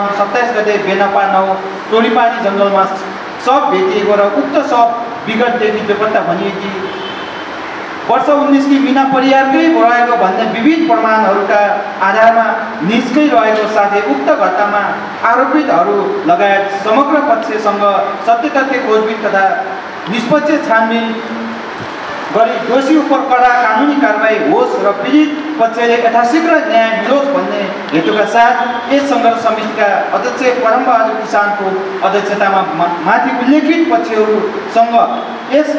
सत्ताइस गते बेनपा नौ टोलीपानी जङ्गलमा शव भेटिएको र उक्त शव विगतदेखि बेपत्ता भनिएकी वर्ष उन्नाइसकी बिना परिवारकै रहेको भन्ने विविध प्रमाणहरूका आधारमा निस्कै रहेको साथै उक्त घटनामा आरोपितहरू लगायत समग्र पक्षसँग सत्य तथ्य खोजबिन तथा निष्पक्ष छानबिन गरी दोषी उप कडा कानुनी कारवाही होस् र पीडित पक्षले यथाशीघ्र न्याय मिलोस् भन्ने हेतुका साथ यस सङ्घर्ष समितिका अध्यक्ष परमबहादुर किसानको अध्यक्षतामा माथि उल्लेखित पक्षहरूसँग यस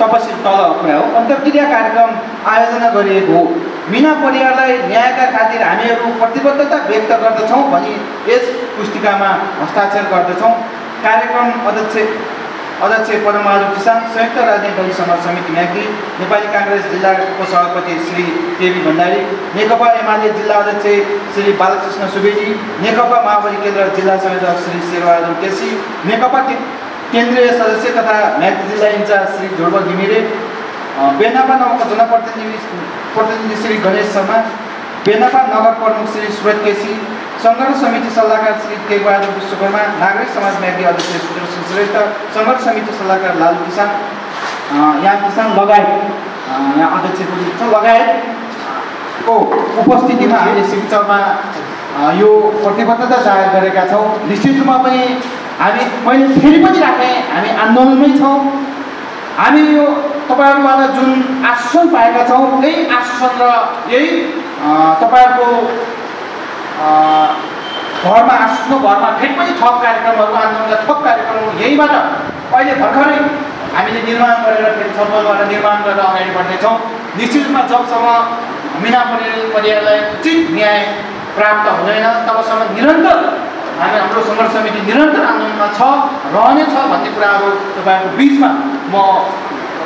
तपसी तल कुरा हो अन्तर्क्रिया कार्यक्रम आयोजना गरिएको हो मिना परिवारलाई न्यायका खातिर हामीहरू प्रतिबद्धता व्यक्त गर्दछौँ भनी यस पुस्तिकामा हस्ताक्षर गर्दछौँ कार्यक्रम अध्यक्ष अध्यक्ष परमबहादुर किसान संयुक्त राजनीतिक सङ्घर्ष समिति म्याग्दी नेपाली काङ्ग्रेस जिल्लाको सभापति श्री केबी भण्डारी नेकपा एमाले जिल्ला अध्यक्ष श्री बालकृष्ण सुवेदी नेकपा माओवादी केन्द्र जिल्ला संयोजक श्री शेरबहादुर केसी नेकपा केन्द्रीय सदस्य तथा म्याग्दी जिल्ला इन्चार्ज श्री ध्रुव घिमिरे बेनापा नगरको जनप्रतिनिधि प्रतिनिधि श्री गणेश शर्मा बेनापा नगर प्रमुख श्री सुरत केसी सङ्घर्ष समिति सल्लाहकार श्री टेकबहादुर विश्वकर्मा नागरिक समाज म्याग्दी अध्यक्ष सुदर्शन श्रेष्ठ सङ्घर्ष समिति सल्लाहकार लालु किसान यहाँ किसान लगायत यहाँ अध्यक्ष छ लगायतको उपस्थितिमा हामीले शिक्षकमा यो प्रतिबद्धता जाहेर गरेका छौँ। निश्चित रूपमा पनि हामी मैले फेरि पनि राखेँ हामी आन्दोलनमै छौँ। हामी यो तपाईँहरूबाट जुन आश्वासन पाएका छौँ त्यही आश्वासन र यही तपाईँहरूको घरमा आफ्नो घरमा फेरि पनि थप कार्यक्रमहरू आन्दोलनका थप कार्यक्रमहरू यहीबाट अहिले भर्खरै हामीले निर्माण गरेर फेरि छलफल निर्माण गरेर अगाडि बढ्नेछौँ। निश्चित रूपमा जबसम्म मिना परिवार परिवारलाई उचित न्याय प्राप्त हुँदैन तबसम्म निरन्तर हामी हाम्रो सङ्घर्ष समिति निरन्तर आन्दोलनमा छ रहनेछ भन्ने कुराहरू तपाईँहरूको बिचमा म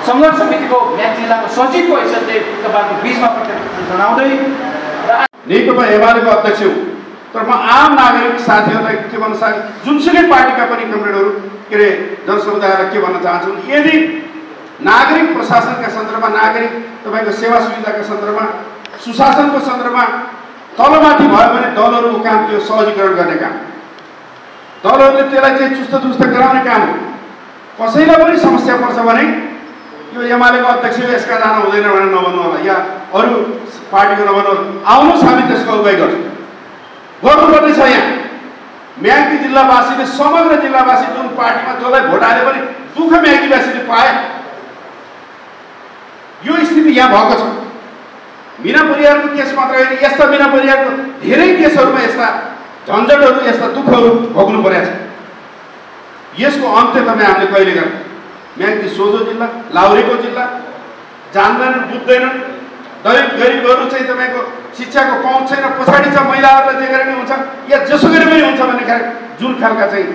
सङ्घर्ष समितिको म्याच जिल्लाको सचिवको हैसियतले तपाईँहरूको बिचमा जनाउँदै नेकपा एमालेको अध्यक्ष हुँ। तर म आम नागरिक साथीहरूलाई के भन्न चाहन्छु जुनसुकै पार्टीका पनि कमरेडहरू के अरे जनसमुदायलाई के भन्न चाहन्छु यदि नागरिक प्रशासनका सन्दर्भमा नागरिक तपाईँको सेवा सुविधाका सन्दर्भमा सुशासनको सन्दर्भमा तलमाथि भयो भने दलहरूको काम त्यो सहजीकरण गर्ने काम दलहरूले त्यसलाई चाहिँ चुस्त चुस्त गराउने काम हो कसैलाई पनि समस्या पर्छ भने यो एमालेको अध्यक्षले यसका जान हुँदैन भनेर नभन्नु होला या अरू पार्टीको होला आउनुहोस् हामी त्यसको अगुवाई गर्छौँ। गर्नुपर्ने छ यहाँ। म्याग्दी जिल्लावासीले समग्र जिल्लावासी जुन पार्टीमा जसलाई भोट हाले पनि दुःख म्याग्दीवासीले पाए यो स्थिति यहाँ भएको छ। मिना परिवारको केस मात्र होइन यस्ता मिना परिवारको धेरै केसहरूमा यस्ता झन्झटहरू यस्ता दुःखहरू भोग्नु परेको छ यसको अन्त्य तपाईँ हामीले कहिले गर्ने? म्याग्दी सोझो जिल्ला लाहुरेको जिल्ला जान्दैनन् बुझ्दैनन् दलित गरिबहरू चाहिँ तपाईँको शिक्षाको पहुँच छैन पछाडि छ महिलाहरूलाई जे गरे पनि हुन्छ या जसो गरे पनि हुन्छ भन्ने खाले जुन खालका चाहिँ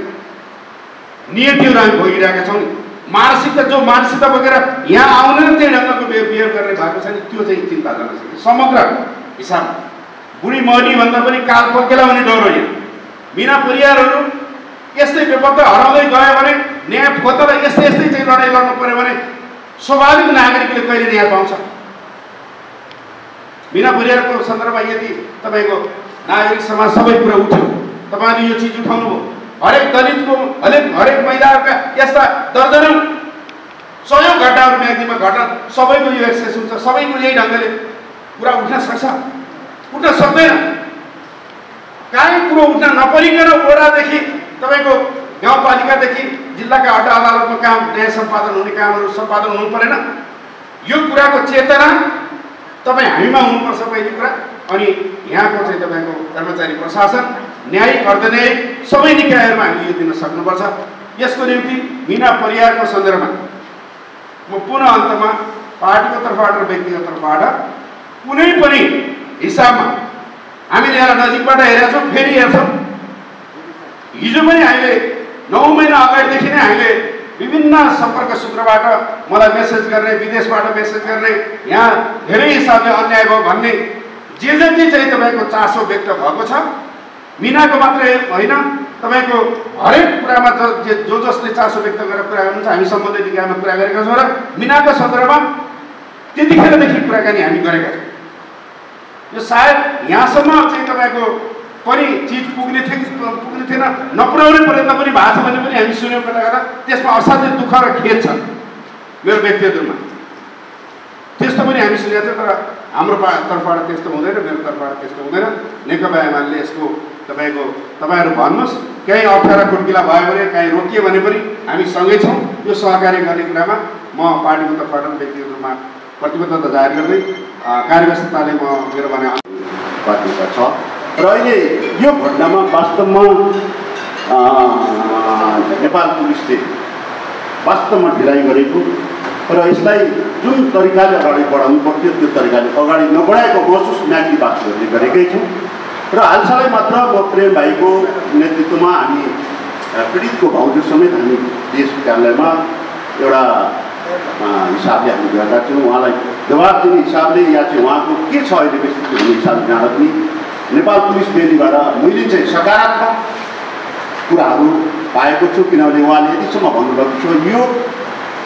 नियतिहरू हामी भोगिरहेका छौँ नि मानसिकता जो मानसिकता बोकेर यहाँ आउने नै त्यही ढङ्गको बिहे बिहेभ गर्ने भएको छ नि त्यो चाहिँ चिन्ताजनक छ समग्र हिसाब बुढी मर्नी भन्दा पनि काल पक्केला भन्ने डर हो यहाँ बिना परिवारहरू यस्तै बेपत्ता हराउँदै गयो भने न्याय खोतेर यस्तै यस्तै चाहिँ लडाइँ लड्नु पऱ्यो भने स्वाभाविक नागरिकले कहिले न्याय पाउँछ? बिना परिवारको सन्दर्भमा यदि तपाईँको नागरिक समाज सबै कुरा उठ्यो तपाईँले यो चिज उठाउनु भयो हरेक दलितको हरेक हरेक महिलाहरूका यस्ता दर्जनौँ सयौँ घटनाहरू म्याग्दीमा घटना सबैको यो एक्सेस हुन्छ सबैको यही ढङ्गले कुरा उठ्न सक्छ। उठ्न सक्दैन। काहीँ कुरो उठ्न नपरिकन वडादेखि तपाईँको गाउँपालिकादेखि जिल्लाका अड्डा अदालतमा काम न्याय सम्पादन हुने कामहरू सम्पादन हुनु परेन। यो कुराको चेतना तपाईँ हामीमा हुनुपर्छ पहिलो कुरा। अनि यहाँको चाहिँ तपाईँको कर्मचारी प्रशासन न्यायिक अर्धन्यायिक सबै निकायहरूमा हामीले यो दिन सक्नुपर्छ। यसको निम्ति बिना परिवारको सन्दर्भमा म पुनः अन्तमा पार्टीको तर्फबाट र व्यक्तिगत तर्फबाट कुनै पनि हिसाबमा हामीले यसलाई नजिकबाट हेरेका छौँ फेरि हेर्छौँ। हिजो पनि हामीले नौ महिना अगाडिदेखि नै हामीले विभिन्न सम्पर्क सूत्रबाट मलाई मेसेज गर्ने विदेशबाट मेसेज गर्ने यहाँ धेरै हिसाबले अन्याय भयो भन्ने जे जति चाहिँ तपाईँको चासो व्यक्त भएको छ मिनाको मात्रै होइन तपाईँको हरेक कुरामा ज जे जसले चासो व्यक्त गरेर कुरा गर्नुहुन्छ हामी सम्बन्धित निकायमा कुरा गरेका छौँ र मिनाको सन्दर्भमा त्यतिखेरदेखि कुराकानी हामी गरेका छौँ यो सायद यहाँसम्म चाहिँ तपाईँको पनि चिज पुग्ने कि पुग्ने थिएन नपुर्याउने प्रयत्न पनि भएको छ भने पनि हामी सुन्यौँ कता कता त्यसमा असाध्यै दुःख र खेद छ मेरो व्यक्तिगतमा त्यस्तो पनि हामी सुनेको थियौँ तर हाम्रो पा तर्फबाट त्यस्तो हुँदैन मेरो तर्फबाट त्यस्तो हुँदैन। नेकपा एमाले यसको तपाईँको तपाईँहरू भन्नुहोस् कहीँ अप्ठ्यारा कुर्किला भयो भने कहीँ रोकियो भने पनि हामी सँगै छौँ। यो सहकार्य गर्ने कुरामा म पार्टीको तर्फबाट व्यक्तिगत रूपमा प्रतिबद्धता जाहेर गर्दै कार्यव्यस्तताले म मेरो भने छ र अहिले यो घटनामा वास्तवमा नेपाल पुलिसले वास्तवमा ढिलाइ गरेको र यसलाई जुन तरिकाले अगाडि बढाउनु पर्थ्यो त्यो तरिकाले अगाडि नबढाएको महसुस म्याग्दी बासीहरूले गरेकै छौँ र हालसालै मात्र म प्रेम भाइको नेतृत्वमा हामी पीडितको भाउजू समेत हामी देश कार्यालयमा एउटा हिसाबले हामी गएका थियौँ उहाँलाई जवाब दिने हिसाबले या चाहिँ उहाँको के छ अहिलेको स्थिति हुने हिसाबले जाँदा पनि नेपाल पुलिस बेलीबाट मैले चाहिँ सकारात्मक कुराहरू पाएको छु किनभने उहाँले यतिसम्म भन्नुभएको छ यो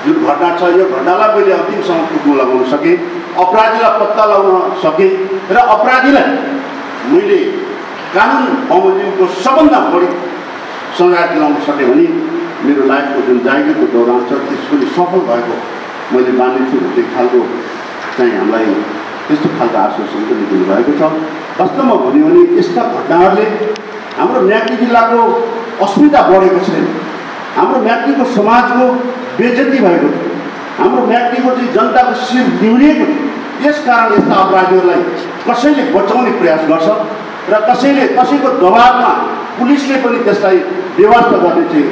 जुन घटना छ यो घटनालाई मैले अन्तिमसम्म पुग्नु लगाउन सकेँ अपराधीलाई पत्ता लगाउन सकेँ र अपराधीलाई मैले कानुन बमोजिमको सबभन्दा बढी सजाय दिलाउन सकेँ भने मेरो लाइफको जुन जागिरको दौरान छ त्यसको सफल भएको मैले मान्नेछु त्यो खालको चाहिँ हामीलाई त्यस्तो खालको आश्वासन पनि दिनुभएको छ। वास्तवमा भन्यो भने यस्ता घटनाहरूले हाम्रो म्याग्दी जिल्लाको अस्मिता बढेको छैन हाम्रो म्याग्दीको समाजको बेजती भएको थियो हाम्रो म्याग्दीको चाहिँ जनताको शिर निहुरिएको थियो यसकारण यस्ता अपराधीहरूलाई कसैले बचाउने प्रयास गर्छ र कसैले कसैको दबावमा पुलिसले पनि त्यसलाई व्यवस्था गर्ने चाहिँ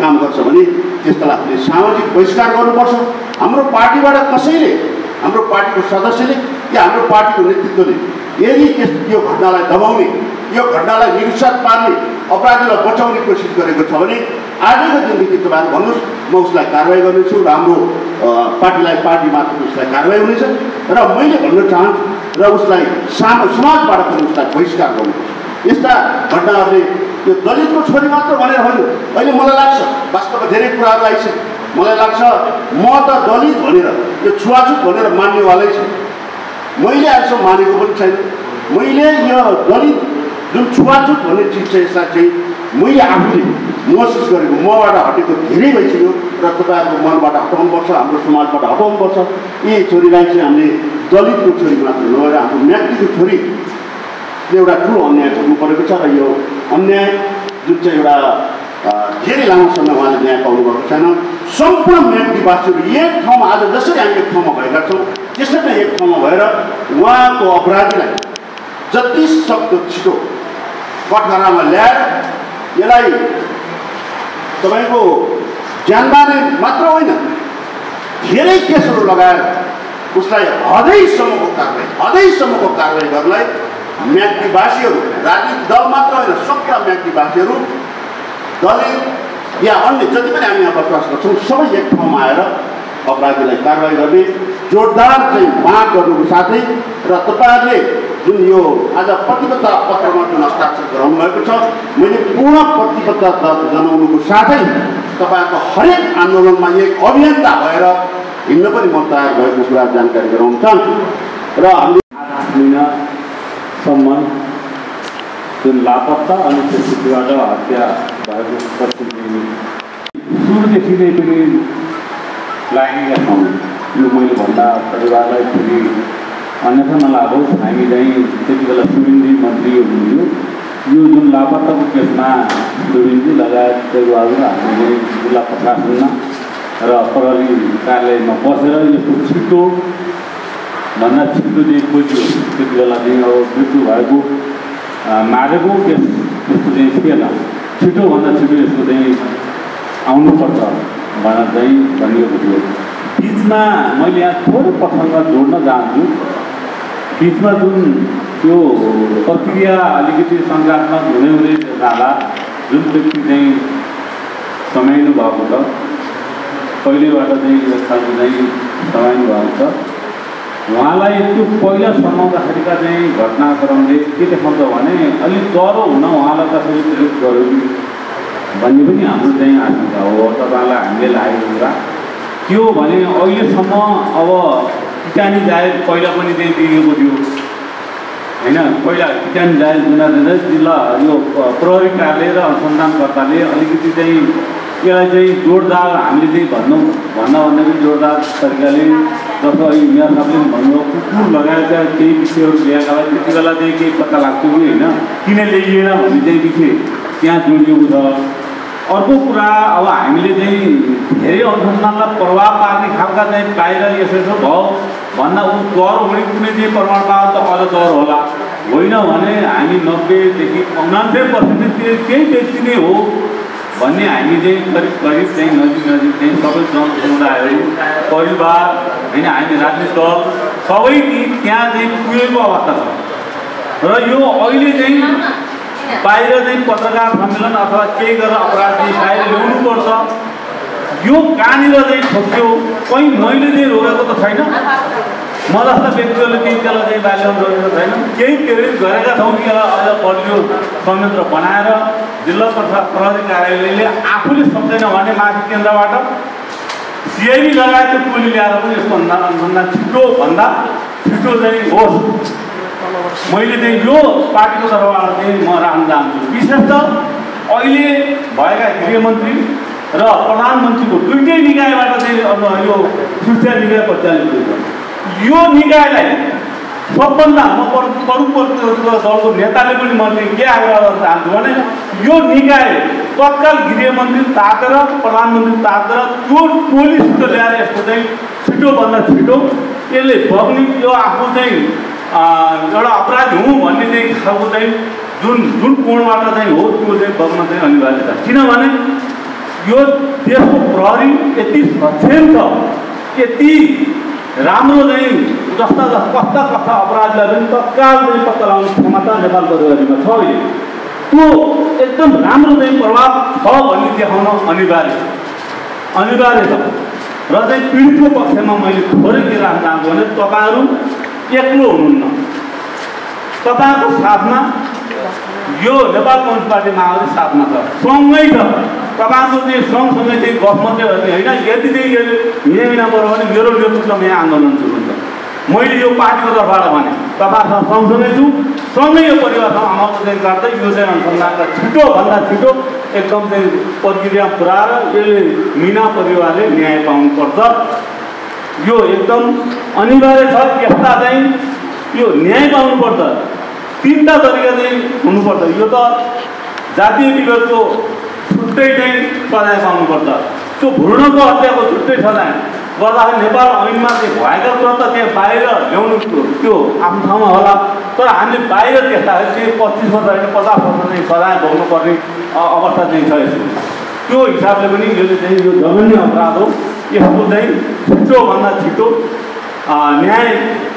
काम गर्छ भने त्यसलाई हामीले सामाजिक बहिष्कार गर्नुपर्छ। हाम्रो पार्टीबाट कसैले हाम्रो पार्टीको सदस्यले या हाम्रो पार्टीको नेतृत्वले यदि त्यस यो घटनालाई दबाउने यो घटनालाई निरुत्साह पार्ने अपराधीलाई बचाउने कोसिस गरेको छ भने आजको दिनदेखि तपाईँहरू भन्नुहोस्। म उसलाई कारवाही गर्नेछु र हाम्रो पार्टीलाई पार्टी मार्फत उसलाई कारवाही हुनेछ। र मैले भन्न चाहन्छु र उसलाई साम समाजबाट पनि उसलाई बहिष्कार गर्नुपर्छ यस्ता घटनाहरूले यो दलितको छोरी मात्र भनेर होइन अहिले मलाई लाग्छ वास्तवमा धेरै कुराहरू आइसक्यो। मलाई लाग्छ म त दलित भनेर यो छुवाछुत भनेर मान्नेवालै छ। मैले अहिलेसम्म मानेको पनि छैन। मैले यो दलित जुन छुवाछुत भन्ने चिज छ यसलाई चाहिँ मैले आफूले महसुस गरेको मबाट हटेको धेरै भइसक्यो र तपाईँहरूको मनबाट हटाउनुपर्छ हाम्रो समाजबाट हटाउनुपर्छ यी छोरीलाई चाहिँ हामीले दलितको छोरी मात्र नभएर हाम्रो म्याग्दीको छोरी एउटा ठुलो अन्याय भोग्नु परेको छ र यो अन्याय जुन चाहिँ एउटा धेरै लामो समय उहाँले न्याय पाउनुभएको छैन। सम्पूर्ण म्याग्दीवासीहरू एक ठाउँमा आज जसरी हामी एक ठाउँमा भएका छौँ त्यसरी नै एक ठाउँमा भएर उहाँको अपराधीलाई जति सक्दो छिटो कठघरामा ल्याएर यसलाई तपाईँको ज्यानमार्ने मात्र होइन धेरै केसहरू लगाएर उसलाई हदैसम्मको कारवाही हदैसम्मको कारवाही गर्नलाई म्याग्दीवासीहरू राजनीतिक दल मात्र होइन सबका म्याग्दीवासीहरू दलित या अन्य जति पनि हामी यहाँ बसोबास गर्छौँ सबै एक ठाउँमा आएर अपराधीलाई कारवाही गर्ने जोरदार चाहिँ माग गर्नुको साथै र तपाईँहरूले जुन यो आज प्रतिबद्धता पत्रमा जुन हस्ताक्षर गराउनु भएको छ मैले पूर्ण प्रतिबद्धता जनाउनुको साथै तपाईँहरूको हरेक आन्दोलनमा एक अभियन्ता भएर हिँड्न पनि म तयार भएको कुरा जानकारी गराउन चाहन्छु र हामीले आठ महिनासम्म जुन लापत्ता अनि त्यसपछिबाट हत्या भएको परिस्थिति सुरुदेखि नै पनि लागेका छौँ। यो मैले भन्दा परिवारलाई फेरि अन्यथा नलागोस् हामी चाहिँ त्यति बेला सुविन्दी मन्त्री हुनुहुन्थ्यो। यो जुन लापत्ताको केसमा सुविन्दी लगायत परिवारहरू हामीले जिल्ला प्रशासनमा र प्रहरी कार्यालयमा बसेर यस्तो छिटो भन्दा छिटो चाहिँ खोज्यो त्यति बेला चाहिँ अब मृत्यु भएको मारेको केस त्यस्तो चाहिँ थिएन छिटोभन्दा छिटो यसको चाहिँ आउनुपर्छ भनेर चाहिँ भनिएको थियो बिचमा मैले यहाँ थोरै प्रसङ्ग जोड्न चाहन्छु बिचमा जुन त्यो प्रक्रिया अलिकति सङ्घात्मक हुँदै हुँदै जाँदा जुन व्यक्ति चाहिँ समाइनु भएको छ पहिलेबाट चाहिँ यो खालको चाहिँ समाइनु भएको छ उहाँलाई त्यो पहिला समाउँदाखेरिका चाहिँ घटनाक्रमले के देखाउँछ भने अलिक डह्रो हुन उहाँलाई कसरी प्रयोग गर्यो कि? भन्ने पनि हाम्रो चाहिँ आशंका हो। तपाईँलाई हामीले लागेको कुरा। त्यो भने अहिलेसम्म अब किटानी जाहेर पहिला पनि चाहिँ दिएको थियो। होइन? पहिला किटान जाय जुना दिँदै जिल्ला यो प्रहरी कार्यालय र अनुसन्धानकर्ताले अलिकति चाहिँ यसलाई चाहिँ जोडदार हामीले चाहिँ भन्नु भन्न भन्दा पनि जोडदार तरिकाले जस्तो मेयर साहबले पनि भन्नु कुकुर लगायतका केही विषयहरू ल्याएका भए त्यति बेला चाहिँ केही पत्ता लाग्थ्यो कि होइन किन ल्याइएन भन्ने चाहिँ विषय त्यहाँ जोडिएको छ अर्को कुरा अब हामीले चाहिँ धेरै अनुसन्धानलाई प्रभाव पार्ने खालका चाहिँ बाहिर यसो यसो भयो भन्दा ऊ डर हुने कुनै चाहिँ प्रमाण पायो त अझ डर होला होइन भने हामी नब्बेदेखि उनान्सय पर्सेन्ट चाहिँ त्यही व्यक्ति नै हो भन्ने हामी चाहिँ करिब करिब चाहिँ नजिक नजिक चाहिँ सबै जनसमुदायहरू परिवार होइन हामी राजनीतिक दल सबै त्यहाँ चाहिँ पुगेको अवस्था छ। र यो अहिले चाहिँ बाहिर चाहिँ पत्रकार सम्मेलन अथवा केही गरेर अपराध चाहिँ बाहिर ल्याउनुपर्छ। यो कहाँनिर चाहिँ ठोक्यो? कहीँ मैले चाहिँ रोकेको त छैन। म जस्ता व्यक्तिहरूले केही त्यसलाई चाहिँ बाहिर रोकेको छैन। केही प्रेरित गरेका छौँ यसलाई अझ बलियो संयन्त्र बनाएर जिल्ला प्रशा प्रहरी कार्यालयले आफूले सक्दैन भने माथि केन्द्रबाट। सिआइबी लगायतको टोली ल्याएर पनि यसको अनुसन्धान छिटोभन्दा छिटो चाहिँ होस्। मैले चाहिँ यो पार्टीको तर्फबाट चाहिँ म राख्न चाहन्छु। विशेष त अहिले भएका गृहमन्त्री र प्रधानमन्त्रीको दुइटै निकायबाट चाहिँ अब यो सुरक्षा निकाय परिचालित हुन्छ यो निकायलाई सबभन्दा म प्रमुख दलको नेताले पनि म चाहिँ के आग्रह गर्न चाहन्छु भने यो निकाय तत्काल गृहमन्त्री तातेर प्रधानमन्त्री तातेर त्यो टोलीसित ल्याएर यसको चाहिँ छिटोभन्दा छिटो यसले बग्ने यो आफू चाहिँ एउटा अपराधी हुँ भन्ने चाहिँ खालको चाहिँ जुन जुन कोणबाट चाहिँ हो त्यो चाहिँ बग्न चाहिँ अनिवार्य छ। किनभने यो देशको प्रहरी यति सक्षम छ यति राम्रो चाहिँ जस्ता जस्ता कस्ता कस्ता अपराधलाई पनि तत्काल चाहिँ पत्ता लगाउने क्षमता नेपाल प्रहरीमा छ। अहिले त्यो एकदम राम्रो चाहिँ प्रभाव छ भन्ने देखाउन अनिवार्य छ। अनिवार्य छ। र चाहिँ पीडितको पक्षमा मैले थोरै के राख्न चाहन्छु भने तपाईँहरू एक्लो हुनुहुन्न। तपाईँको साथमा यो नेपाल कम्युनिस्ट पार्टी माओवादी साथमा छ। सँगै छ। तपाईँको चाहिँ सँगसँगै चाहिँ गफ मात्रै गर्ने होइन। यदि चाहिँ यो नियमिना पऱ्यो भने मेरो नेतृत्वमा यहाँ आन्दोलन सुरु हुन्छ। मैले यो पार्टीको तर्फबाट भने तपाईँहरूसँग सँगसँगै छु सँगै यो परिवारसँग अमलको चाहिँ गर्दै यो चाहिँ अनुसन्धानका छिटोभन्दा छिटो एकदम चाहिँ प्रक्रिया पुऱ्याएर यसले मिना परिवारले न्याय पाउनुपर्छ। यो एकदम अनिवार्य छ यस्ता चाहिँ यो न्याय पाउनुपर्छ। तिनवटा तरिका चाहिँ हुनुपर्छ। यो त जातीय विभेदको छुट्टै चाहिँ सजाय पाउनुपर्छ। त्यो भ्रूणको हत्याको छुट्टै सजाय गर्दाखेरि नेपाल ऐनमा चाहिँ भएका कुरा त त्यहाँ बाहिर ल्याउनु त्यो आफ्नो ठाउँमा होला। तर हामीले बाहिर देख्दाखेरि चाहिँ पच्चिस वर्ष होइन पचास वर्ष चाहिँ सजाय भोग्नुपर्ने अवस्था चाहिँ छ यसको त्यो हिसाबले पनि यसले चाहिँ यो जघन्य अपराध हो। यसको चाहिँ छिटोभन्दा छिटो न्याय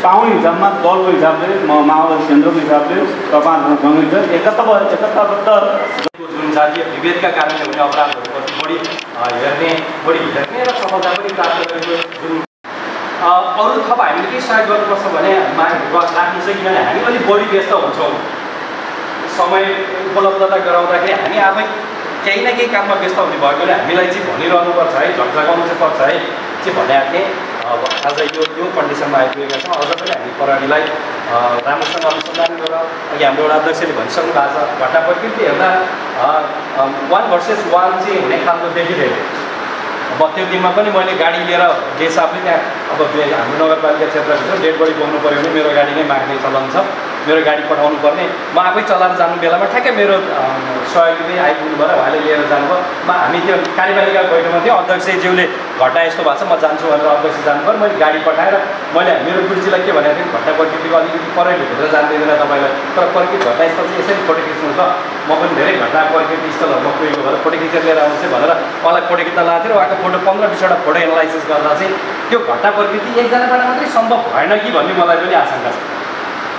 पाउने हिसाबमा दलको हिसाबले म माओवादी केन्द्रको हिसाबले तपाईँहरूसँग सँगै छ एकता एकताबद्ध जुन जातीय विभेदका कारणले हुने अपराधहरूप्रति बढी हेर्ने बढी हेर्ने र सफलता पनि प्राप्त गरेको जुन अरू थप हामीले के सहयोग गर्नुपर्छ भने राख्नु छ किनभने हामी अलिक बढी व्यस्त हुन्छौँ। समय उपलब्धता गराउँदाखेरि हामी आफै केही न केही काममा व्यस्त हुने भएकोले हामीलाई चाहिँ भनिरहनुपर्छ है झकझगाउनु चाहिँ पर्छ है। चाहिँ भनेको थिएँ। अब आज यो यो कन्डिसनमा आइपुगेका छौँ। अझ पनि हामी प्रहरीलाई राम्रोसँग अनुसन्धान गरेर अघि हाम्रो एउटा अध्यक्षले भनिसक्नु भएको छ। घटना प्रकृति हेर्दा वान भर्सेस वान चाहिँ हुने खालको देखिरहेको अब त्यो दिनमा पनि मैले गाडी लिएर जे हिसाबले त्यहाँ अब हाम्रो नगरपालिका क्षेत्रभित्र डेड बडी बोक्नु पऱ्यो भने मेरो गाडी नै माग्ने चलन छ। मेरो गाडी पठाउनु पर्ने। म आफै चलाएर जानु बेलामा ठ्याक्कै मेरो सहयोगीले आइपुग्नु भयो उहाँले लिएर जानुभयो। म हामी त्यो कार्यपालिका बैठकमा थियो। अध्यक्षज्यूले घटना यस्तो भएको छ म जान्छु भनेर अध्यक्ष जानुभयो। मैले गाडी पठाएर मैले मेरो गुरुजीलाई के भनेको थिएँ घटना प्रकृतिको अलिकति परैले भित्र जान्दैन तपाईँलाई। तर प्रकृति घटनास्थल चाहिँ यसरी फोटो खिच्नु छ म पनि धेरै घटना प्रकृति स्थलहरूमा पुगेको भएर फोटो खिचेर लिएर आउँछु भनेर उहाँलाई फोटो खिच्न लाएको थियो र उहाँको फोटो पन्ध्र बिसवटा फोटो एनालाइसिस गर्दा चाहिँ त्यो घटना प्रकृति एकजनाबाट मात्रै सम्भव भएन कि भन्ने मलाई पनि आशंका छ।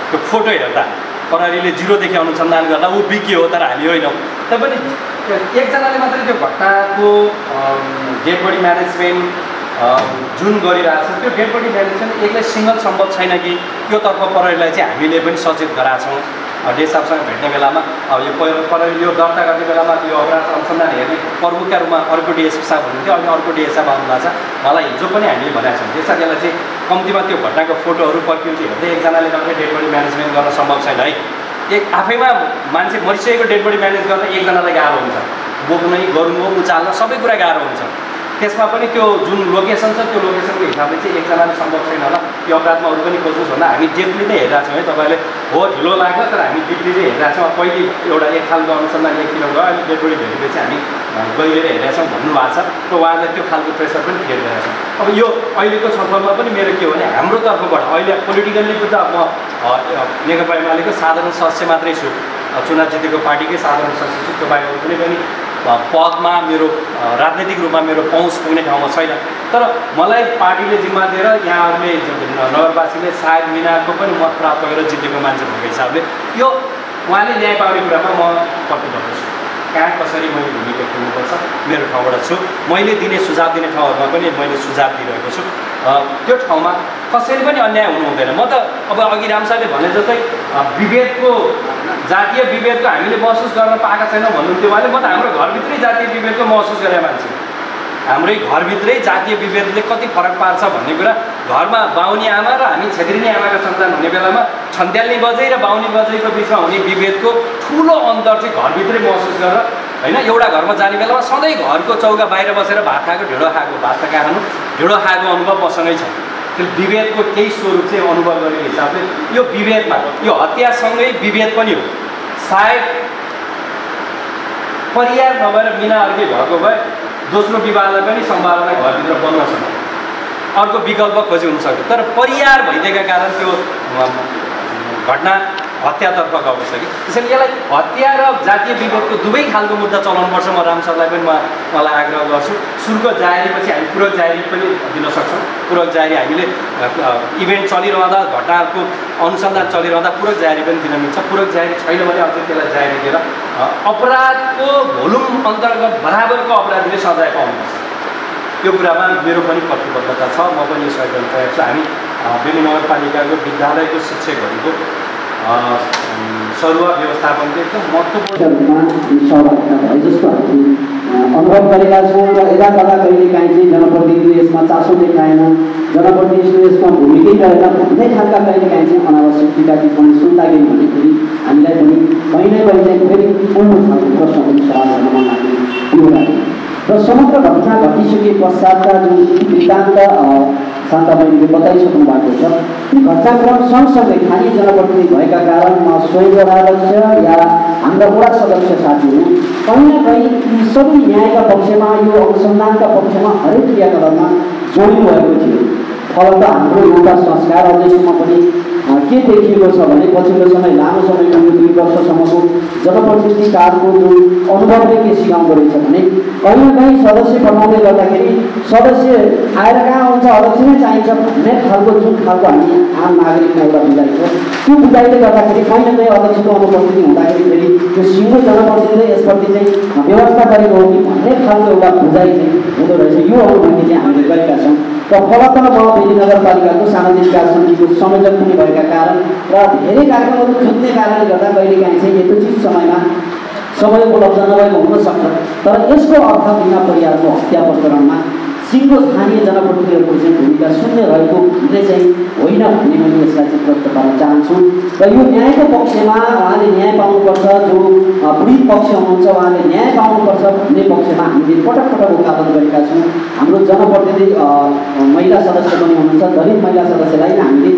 त्यो फोटो हेर्दा प्रहरीले जिरोदेखि अनुसन्धान गर्दा ऊ बिकियो तर हामी होइनौँ। तैपनि एकजनाले मात्रै त्यो घटनाको डेड बडी म्यानेजमेन्ट जुन गरिरहेको छ त्यो डेड बडी म्यानेजमेन्ट एक्लै सिङ्गल सम्भव छैन कि? यो तर्फ प्रहरीलाई चाहिँ हामीले पनि सचेत गराएको छौँ। साहबसँग भेट्ने बेलामा अब यो प्रहरी यो दर्ता गर्ने बेलामा यो अपराध अनुसन्धान हेर्ने प्रमुखका रूपमा अर्को डिएसपी साहब हुनुहुन्थ्यो। अहिले अर्को डिएस साहब आउनु भएको छ। मलाई हिजो पनि हामीले भनेका छौँ। त्यसैले चाहिँ कम्तीमा त्यो घटनाको फोटोहरू प्रकृति हेर्दै एकजनाले मात्रै डेड बडी म्यानेजमेन्ट गर्न सम्भव छैन है। एक आफैमा मान्छे मरिसकेको डेड बडी म्यानेज गर्न एकजनालाई गाह्रो हुन्छ। बोक्नै गर्नु उचाल्न सबै कुरा गाह्रो हुन्छ। त्यसमा पनि त्यो जुन लोकेसन छ त्यो लोकेसनको हिसाबले चाहिँ एकजनाले सम्भव छैन होला। त्यो अपराधमा अरू पनि खोज्नुहोस् भन्दा हामी डेपली नै हेरिरहेको छौँ है तपाईँले हो ढिलो लाग्यो तर हामी डिपली चाहिँ हेरिरहेको छौँ। पहिले एउटा एक खालको अनुसन्धान एक किलो गयो डेड बडी भेटेपछि हामी गहिलेर हेरेका छौँ भन्नुभएको छ। र उहाँलाई त्यो खालको प्रेसर पनि गरेका छौँ। अब यो अहिलेको छलफलमा पनि मेरो के हो भने हाम्रो तर्फबाट अहिले पोलिटिकल्ली त म नेकपा एमालेको साधारण सदस्य मात्रै छु। चुनाव जितेको पार्टीकै साधारण सदस्य छु। त्यो बाहेक कुनै पनि पदमा मेरो राजनैतिक रूपमा मेरो पहुँच पुग्ने ठाउँमा छैन। तर मलाई पार्टीले जिम्मा दिएर यहाँहरूले नगरवासीले सायद मिनाको पनि मत प्राप्त गरेर जितेको मान्छे भएको हिसाबले यो उहाँले न्याय पाउने कुरामा म प्रतिबद्ध छु कहाँ कसरी मैले भूमिका खेल्नुपर्छ मेरो ठाउँबाट छु। मैले दिने सुझाव दिने ठाउँहरूमा पनि मैले सुझाव दिइरहेको छु। त्यो ठाउँमा कसरी पनि अन्याय हुनु हुँदैन। म त अब अघि रामसाले भने जस्तै विभेदको जातीय विभेदको हामीले महसुस गर्न पाएका छैनौँ भन्नुहुन्थ्यो उहाँले। म त हाम्रो घरभित्रै जातीय विभेदको महसुस गरेँ मान्छे। हाम्रै घरभित्रै जातीय विभेदले कति फरक पार्छ भन्ने कुरा घरमा बाहुनी आमा र हामी छेत्रिनी आमाका सन्तान हुने बेलामा छन्त्याल्ने बजै र बाहुनी बजैको बिचमा हुने विभेदको ठुलो अन्तर चाहिँ घरभित्रै महसुस गरेर होइन एउटा घरमा जाने बेलामा सधैँ घरको चौका बाहिर बसेर भात खाएको ढिँडो खाएको भात खानु? ढिँडो खाएको अनुभव मसँगै छ त्यो विभेदको केही स्वरूप चाहिँ अनुभव गरेको हिसाबले यो विभेदमा यो हत्यासँगै विभेद पनि हो। सायद परिवार नभएर मिना अर्कै भएको भए दोस्रो विवाहलाई पनि सम्भावना घरभित्र बन्न सक्छ अर्को विकल्प खोजी हुनसक्छ तर परिवार भइदिएका कारण त्यो घटना हत्यातर्फ गइसक्यो त्यसैले यसलाई हत्या र जातीय विभेदको दुवै खालको मुद्दा चलाउनुपर्छ म राम सरलाई पनि म मलाई आग्रह गर्छु। सुरुको जाहेरीपछि हामी पूरक जाहेरी पनि दिन सक्छौँ। पूरक जाहेरी हामीले इभेन्ट चलिरहँदा घटनाहरूको अनुसन्धान चलिरहँदा पूरक जाहेरी पनि दिन मिल्छ। पूरक जाहेरी छैन भने अझै त्यसलाई जाहेरी दिएर अपराधको भोलुम अन्तर्गत बराबरको अपराधीले सजाय पाउनुपर्छ। त्यो कुरामा मेरो पनि प्रतिबद्धता छ। म पनि सहयोग गर्न तयार छु। हामी बेनी नगरपालिकाको विद्यालयको शिक्षकहरूको सरुवा व्यवस्थापनको एकदम सहभागिता भए जस्तो हामीले अनुभव गरेका छौँ र यता कता कहिले काहीँ चाहिँ जनप्रतिनिधिले यसमा चासो देखाएन जनप्रतिनिधिले यसमा भूमिकै गरेन भन्ने खालका कहिले काहीँ चाहिँ अनावश्यक टिका टिप्पणी सुन्दा गयो भनेखेरि हामीलाई पनि कहीँ न कहीँ चाहिँ फेरि पूर्ण खालको प्रश्न पनि सवाल गर्न मन लाग्ने र समग्र घटना घटिसके पश्चातका जुन वृत्तान्त शान्ता बहिनीले बताइसक्नु भएको छ ती घटनाक्रम सँगसँगै खाली जनप्रतिनिधि भएका कारण स्वयं अध्यक्ष या हाम्रा वडा सदस्य साथीहरू कहीँ न कहीँ यी सबै न्यायका पक्षमा यो अनुसन्धानका पक्षमा हरेक क्रियाकलापमा जोडिनु भएको थियो। फल त हाम्रो एउटा संस्कार अझैसम्म पनि के देखिएको छ भने पछिल्लो समय लामो समयको दुई वर्षसम्मको जनप्रतिनिधि कालको जुन अनुभवले के सिकाउँदो रहेछ भने कहीँ न कहीँ सदस्य बनाउँदै गर्दाखेरि सदस्य आएर कहाँ आउँछ अध्यक्ष नै चाहिन्छ भन्ने खालको जुन खालको हामी आम नागरिकमा एउटा बुझाइ छ। त्यो बुझाइले गर्दाखेरि कहीँ न कहीँ अध्यक्षको अनुपस्थिति हुँदाखेरि फेरि त्यो सिङ्गो जनप्रतिनिधिले यसप्रति चाहिँ व्यवस्था गरेको हो कि भन्ने खालको एउटा बुझाइ चाहिँ हुँदो रहेछ। यो अनुभूति चाहिँ हामीले गरेका छौँ। र फलत म फेरि नगरपालिकाको सामाजिक कार्य समितिको संयोजक पनि भएका कारण र धेरै कार्यक्रमहरू छुट्ने कारणले गर्दा कहिलेकाहीँ चाहिँ यथोचित समयमा समय उपलब्ध नभएको हुनसक्छ तर यसको अर्थ बिना परिवारको हत्या प्रकरणमा सिङ्गो स्थानीय जनप्रतिनिधिहरूको चाहिँ भूमिका शून्य रहेको भन्ने चाहिँ होइन भन्ने मैले यसलाई चाहिँ प्रश्न गर्न चाहन्छु र यो न्यायको पक्षमा उहाँले न्याय पाउनुपर्छ जो पीडित पक्ष हुनुहुन्छ उहाँले न्याय पाउनुपर्छ भन्ने पक्षमा हामीले पटक पटक उद्घाटन गरेका छौँ हाम्रो जनप्रतिनिधि महिला सदस्य पनि हुनुहुन्छ दलित महिला सदस्यलाई हामीले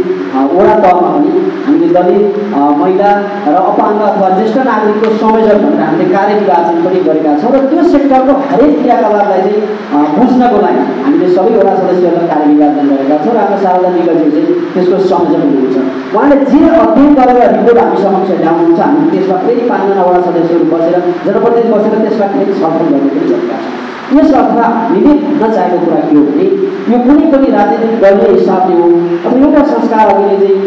वडा तहमा पनि हामीले दलित महिला र अपाङ्ग अथवा ज्येष्ठ नागरिकको संयोजक भनेर हामीले कार्य विभाजन पनि गरेका छौँ र त्यो सेक्टरको हरेक क्रियाकलापलाई चाहिँ बुझ्नको लागि हामीले सबै वडा सदस्यहरूलाई कार्य गरेका छौँ र हाम्रो शारदा निगमज्यू चाहिँ त्यसको संयोजन हुनुहुन्छ। उहाँले जे अध्ययन गरेर रिपोर्ट हामी समक्ष ल्याउनुहुन्छ हामी त्यसमा फेरि पाँचजना वडा सदस्यहरू बसेर जनप्रतिनिधि बसेर त्यसमा फेरि छलफल गर्ने पनि गरेका छौँ। यस अर्थ हामीले भन्न चाहेको कुरा के हो भने यो कुनै पनि राजनीतिक दलले हिसाबले हो अब एउटा संस्कार अहिले चाहिँ